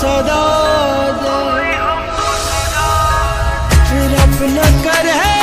सदा दे। फिर अपना कर है